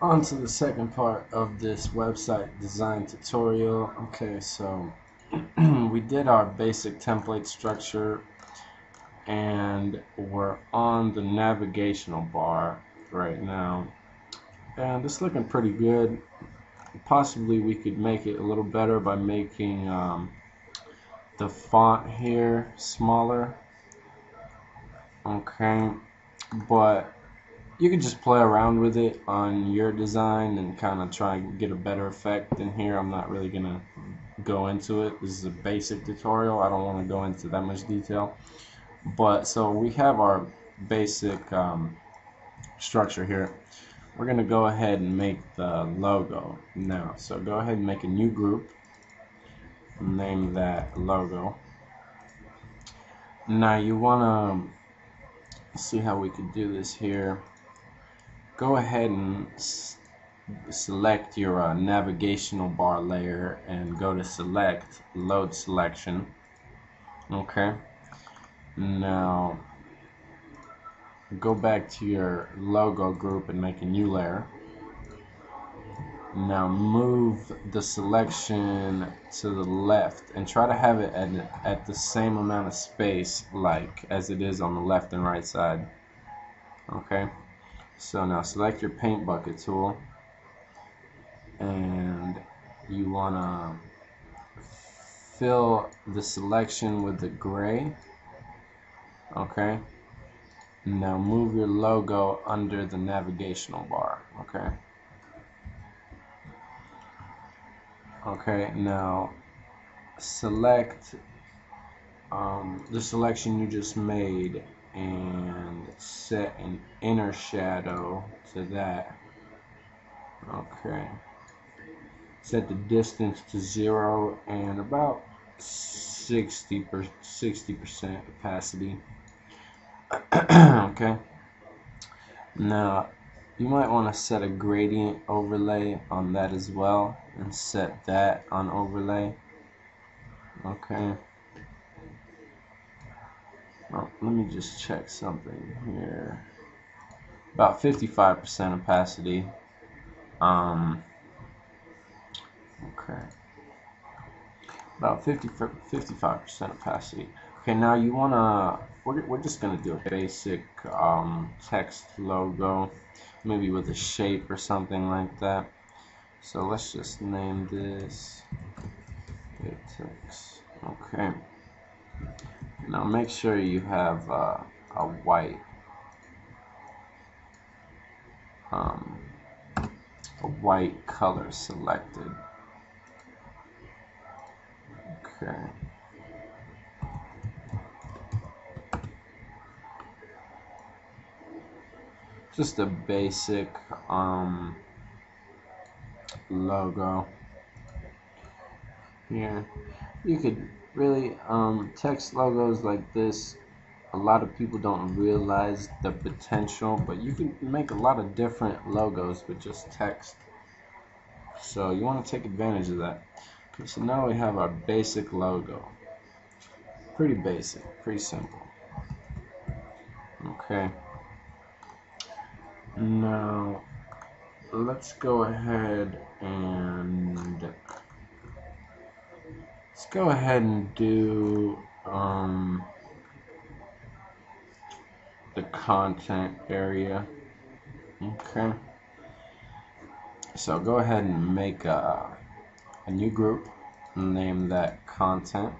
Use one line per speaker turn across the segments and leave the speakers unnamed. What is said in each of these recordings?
on to the second part of this website design tutorial. Okay so we did our basic template structure and we're on the navigational bar right now. And it's looking pretty good. Possibly we could make it a little better by making um, the font here smaller. Okay but you can just play around with it on your design and kind of try and get a better effect in here. I'm not really gonna go into it. This is a basic tutorial. I don't want to go into that much detail. But so we have our basic um, structure here. We're gonna go ahead and make the logo now. So go ahead and make a new group. Name that logo. Now you want to see how we could do this here go ahead and select your uh, navigational bar layer and go to select load selection. Okay. Now go back to your logo group and make a new layer. Now move the selection to the left and try to have it at, at the same amount of space like as it is on the left and right side. Okay so now select your paint bucket tool and you want to fill the selection with the gray okay? Now move your logo under the navigational bar okay? Okay now select um, the selection you just made and set an inner shadow to that. Okay. Set the distance to zero and about 60 per 60 percent opacity okay. Now you might want to set a gradient overlay on that as well and set that on overlay. Okay oh, let me just check something here. About 55% opacity. Um, okay. About 50 55% opacity. Okay now you want to we're, we're just gonna do a basic um, text logo maybe with a shape or something like that. So let's just name this. Apex okay now make sure you have uh, a white um, a white color selected. Okay. Just a basic um, logo here. You could really um, text logos like this a lot of people don't realize the potential but you can make a lot of different logos with just text. So you want to take advantage of that. Okay, so now we have our basic logo. Pretty basic pretty simple. Okay. Now, let's go ahead and let's go ahead and do um, the content area. Okay. So go ahead and make a, a new group. Name that content.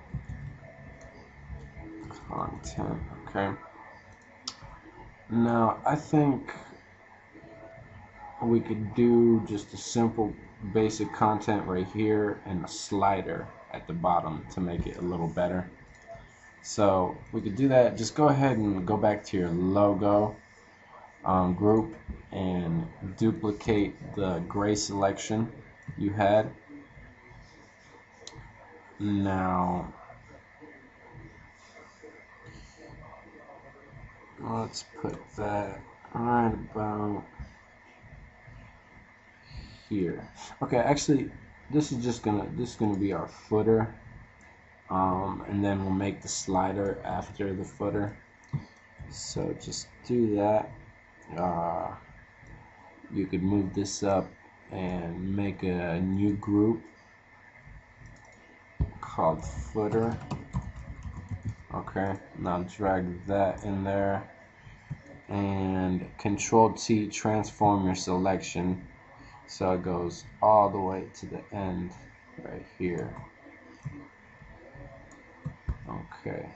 Content. Okay. Now, I think we could do just a simple basic content right here and a slider at the bottom to make it a little better. So we could do that. Just go ahead and go back to your logo um, group and duplicate the gray selection you had. Now let's put that right about here. Okay, actually, this is just gonna this is gonna be our footer, um, and then we'll make the slider after the footer. So just do that. Uh, you could move this up and make a new group called footer okay now drag that in there and control T transform your selection so it goes all the way to the end right here. Okay.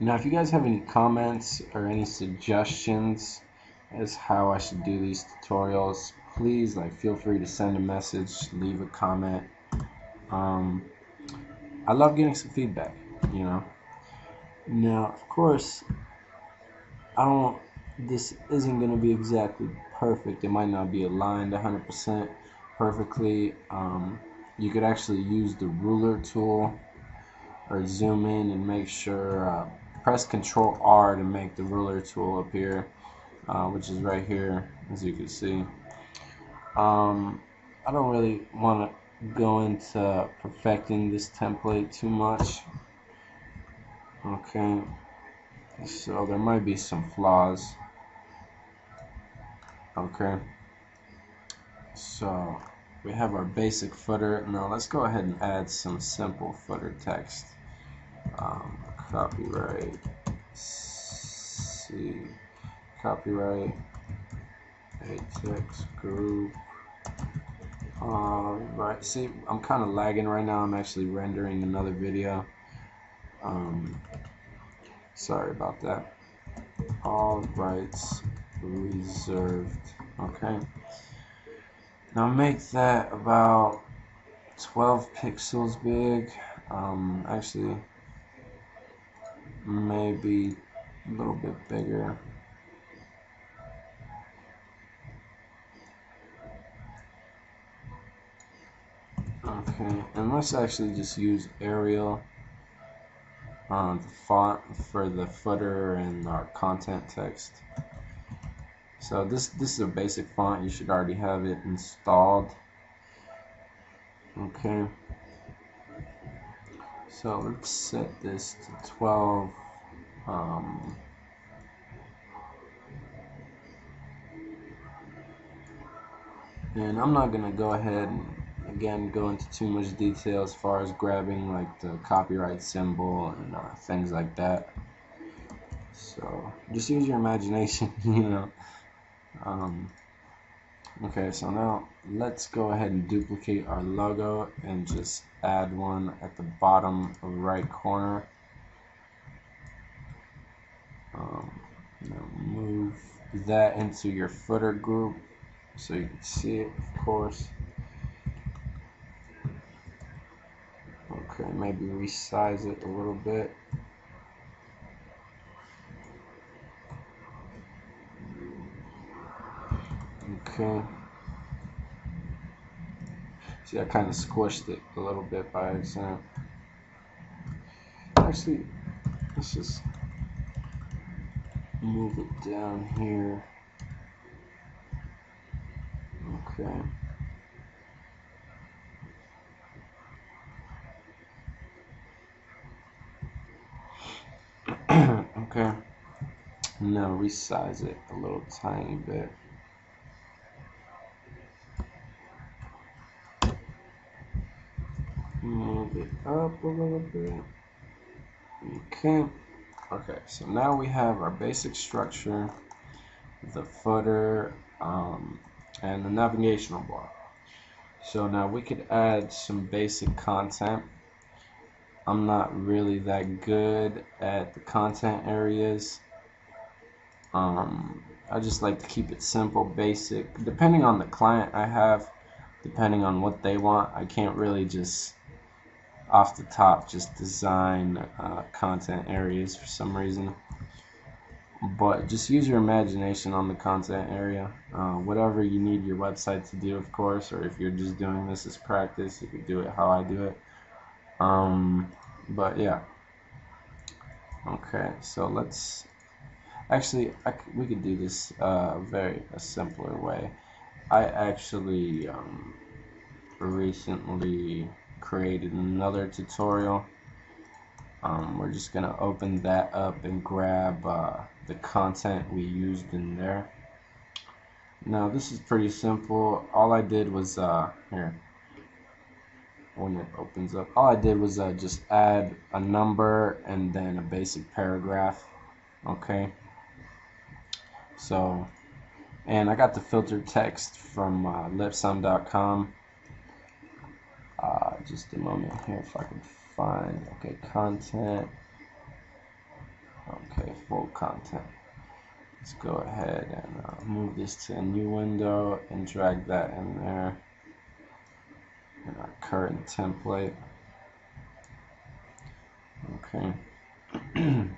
Now if you guys have any comments or any suggestions as how I should do these tutorials please like feel free to send a message leave a comment. Um, I love getting some feedback you know? Now of course I don't this isn't going to be exactly perfect. It might not be aligned 100% perfectly. Um, you could actually use the ruler tool or zoom in and make sure uh, press Control R to make the ruler tool appear uh, which is right here as you can see. Um, I don't really want to go into perfecting this template too much. Okay. So there might be some flaws okay so we have our basic footer now let's go ahead and add some simple footer text um, copyright C copyright a text group Alright, see, I'm kind of lagging right now. I'm actually rendering another video. Um, sorry about that. All rights reserved. Okay. Now make that about 12 pixels big. Um, actually, maybe a little bit bigger. Okay, and let's actually just use Arial uh, the font for the footer and our content text. So this this is a basic font. You should already have it installed. Okay. So let's set this to 12. Um, and I'm not gonna go ahead and again go into too much detail as far as grabbing like the copyright symbol and uh, things like that so just use your imagination you know um, okay so now let's go ahead and duplicate our logo and just add one at the bottom right corner um, move that into your footer group so you can see it of course Okay, maybe resize it a little bit. Okay. See, I kind of squished it a little bit by accident. Actually, let's just move it down here. Okay. okay. Now resize it a little tiny bit. Move it up a little bit. Okay. Okay, so now we have our basic structure, the footer, um, and the navigational bar. So now we could add some basic content I'm not really that good at the content areas. Um, I just like to keep it simple, basic. Depending on the client I have, depending on what they want, I can't really just off the top just design uh, content areas for some reason. But just use your imagination on the content area. Uh, whatever you need your website to do, of course, or if you're just doing this as practice, you can do it how I do it. Um, but yeah. Okay, so let's actually I, we could do this uh, very a simpler way. I actually um, recently created another tutorial. Um, we're just gonna open that up and grab uh, the content we used in there. Now this is pretty simple. All I did was uh, here when it opens up. All I did was uh, just add a number and then a basic paragraph. Okay. So, and I got the filtered text from uh, lipsum.com. Uh, just a moment here if I can find. Okay, content. Okay, full content. Let's go ahead and uh, move this to a new window and drag that in there in our current template. Okay.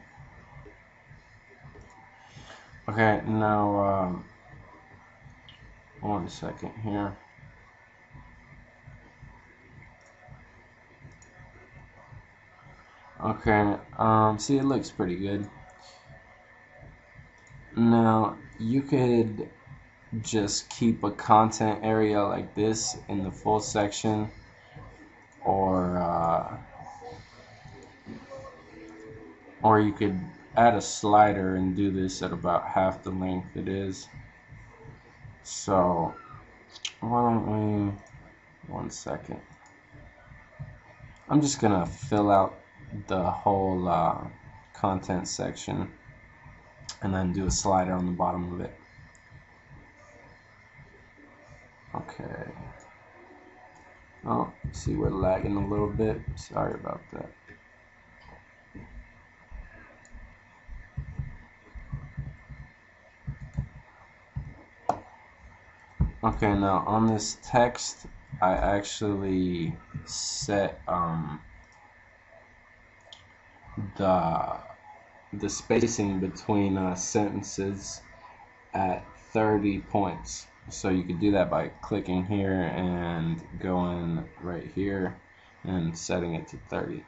okay, now um, one second here. Okay, um, see it looks pretty good. Now, you could just keep a content area like this in the full section or uh, or you could add a slider and do this at about half the length it is so why don't we one second I'm just gonna fill out the whole uh, content section and then do a slider on the bottom of it Okay. Oh, see we're lagging a little bit. Sorry about that. Okay, now on this text, I actually set um, the the spacing between uh, sentences at 30 points. So you could do that by clicking here and going right here and setting it to 30.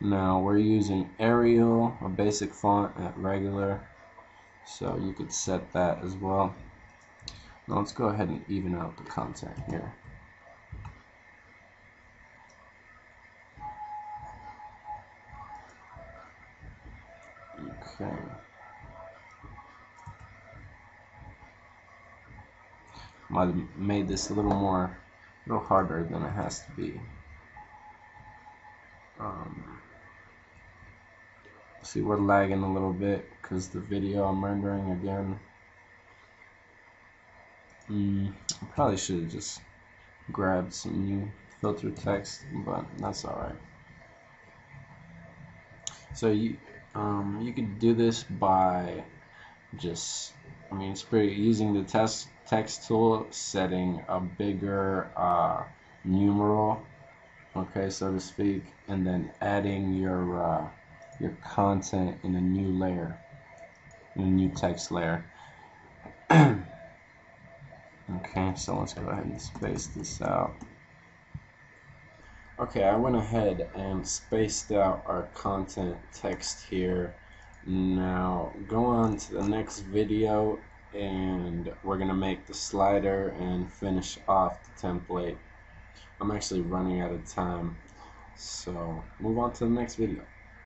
Now we're using Arial, a basic font at regular, so you could set that as well. Now let's go ahead and even out the content here. Okay. might have made this a little more, a little harder than it has to be. Um, see, we're lagging a little bit because the video I'm rendering again. Mm, I probably should have just grabbed some new filter text, but that's alright. So you um, you could do this by just I mean it's pretty using the test text tool setting a bigger uh, numeral okay so to speak and then adding your uh, your content in a new layer in a new text layer. Okay so let's go ahead and space this out okay I went ahead and spaced out our content text here. Now go on to the next video and we're gonna make the slider and finish off the template. I'm actually running out of time so move on to the next video